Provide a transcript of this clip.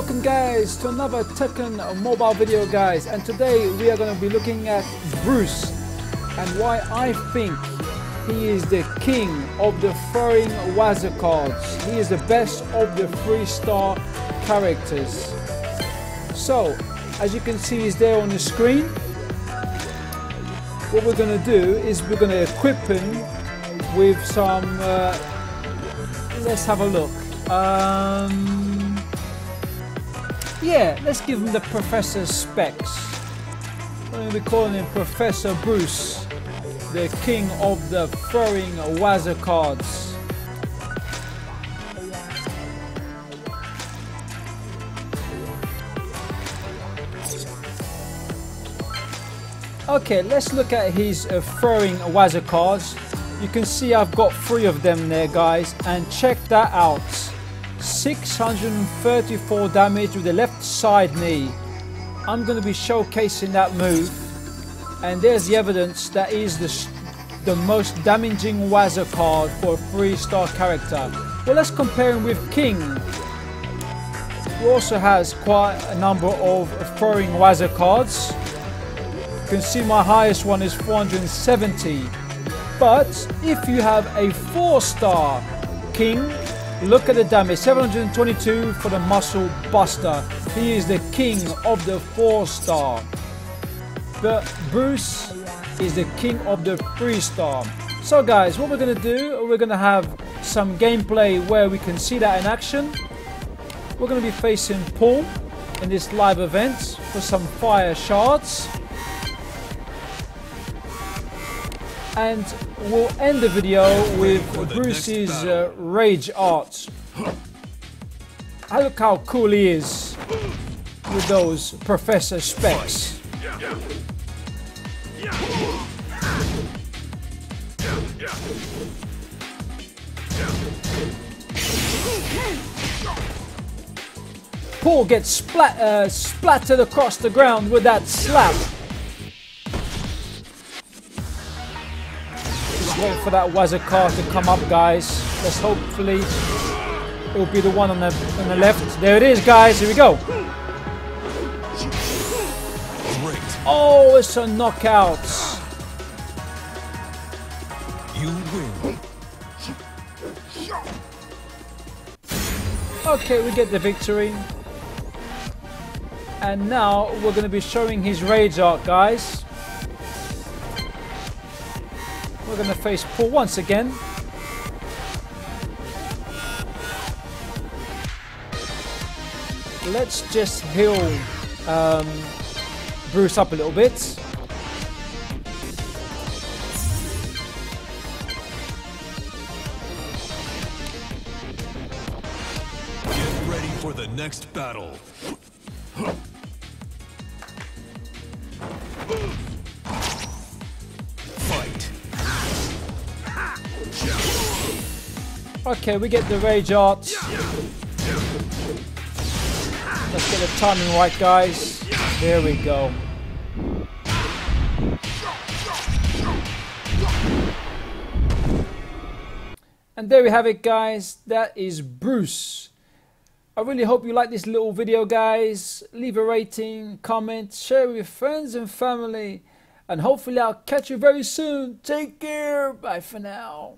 welcome guys to another Tekken mobile video guys and today we are going to be looking at Bruce and why I think he is the king of the throwing Waza cards. He is the best of the three star characters. So as you can see he's there on the screen. What we're going to do is we're going to equip him with some uh, let's have a look um, yeah, let's give him the Professor specs. We're going to be calling him Professor Bruce, the king of the throwing Waza cards. Okay, let's look at his uh, throwing Waza cards. You can see I've got three of them there, guys, and check that out. 634 damage with the left side knee. I'm going to be showcasing that move and there's the evidence that is the, the most damaging Waza card for a 3 star character. Well let's compare him with King who also has quite a number of throwing Wazza cards. You can see my highest one is 470 but if you have a 4 star King Look at the damage, 722 for the Muscle Buster. He is the king of the 4 star. But Bruce is the king of the 3 star. So guys, what we're going to do, we're going to have some gameplay where we can see that in action. We're going to be facing Paul in this live event for some fire shards. And we'll end the video with Bruce's uh, rage art. Look how cool he is with those Professor specs. Paul gets splat uh, splattered across the ground with that slap. Waiting for that Waza car to come up, guys. Let's hopefully it will be the one on the on the left. There it is, guys. Here we go. Oh, it's a knockout. You win. Okay, we get the victory. And now we're going to be showing his rage art, guys. We're going to face Paul once again. Let's just heal um, Bruce up a little bit. Get ready for the next battle. Okay, we get the rage art. Let's get the timing right, guys. There we go. And there we have it, guys. That is Bruce. I really hope you like this little video, guys. Leave a rating, comment, share with your friends and family. And hopefully I'll catch you very soon. Take care. Bye for now.